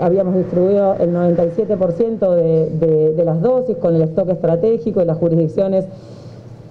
Habíamos distribuido el 97% de, de, las dosis con el stock estratégico y las jurisdicciones,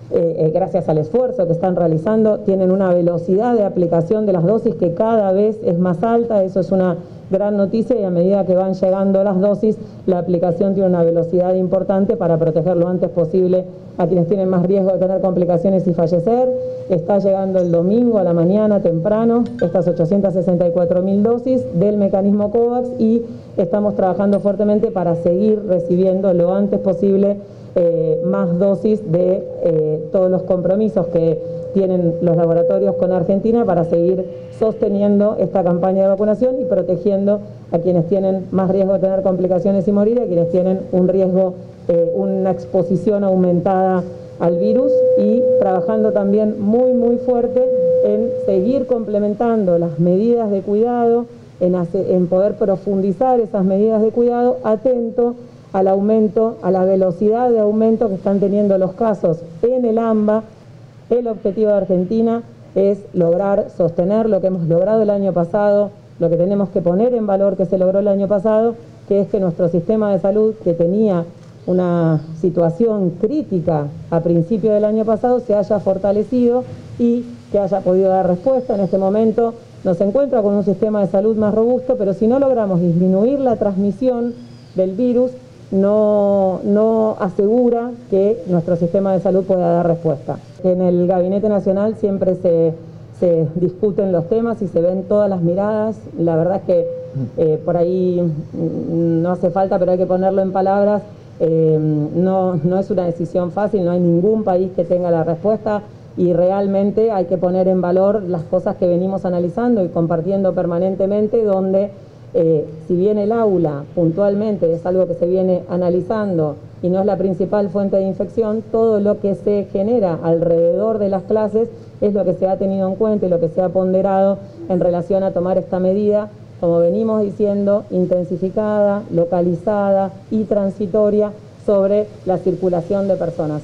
eh, eh, gracias al esfuerzo que están realizando, tienen una velocidad de aplicación de las dosis que cada vez es más alta. Eso es una gran noticia y a medida que van llegando las dosis, la aplicación tiene una velocidad importante para proteger lo antes posible a quienes tienen más riesgo de tener complicaciones y fallecer. Está llegando el domingo a la mañana temprano estas 864 mil dosis del mecanismo COVAX y estamos trabajando fuertemente para seguir recibiendo lo antes posible eh, más dosis de eh, todos los compromisos que tienen los laboratorios con Argentina para seguir sosteniendo esta campaña de vacunación y protegiendo a quienes tienen más riesgo de tener complicaciones y morir a quienes tienen un riesgo eh, una exposición aumentada al virus y trabajando también muy muy fuerte en seguir complementando las medidas de cuidado, en, en poder profundizar esas medidas de cuidado, atento al aumento, a la velocidad de aumento que están teniendo los casos en el AMBA. El objetivo de Argentina es lograr sostener lo que hemos logrado el año pasado, lo que tenemos que poner en valor que se logró el año pasado, que es que nuestro sistema de salud, que tenía una situación crítica a principio del año pasado se haya fortalecido y que haya podido dar respuesta. En este momento nos encuentra con un sistema de salud más robusto, pero si no logramos disminuir la transmisión del virus, no, no asegura que nuestro sistema de salud pueda dar respuesta. En el Gabinete Nacional siempre se, se discuten los temas y se ven todas las miradas. La verdad es que eh, por ahí mm, no hace falta, pero hay que ponerlo en palabras eh, no, no es una decisión fácil, no hay ningún país que tenga la respuesta y realmente hay que poner en valor las cosas que venimos analizando y compartiendo permanentemente, donde eh, si bien el aula puntualmente es algo que se viene analizando y no es la principal fuente de infección, todo lo que se genera alrededor de las clases es lo que se ha tenido en cuenta y lo que se ha ponderado en relación a tomar esta medida como venimos diciendo, intensificada, localizada y transitoria sobre la circulación de personas.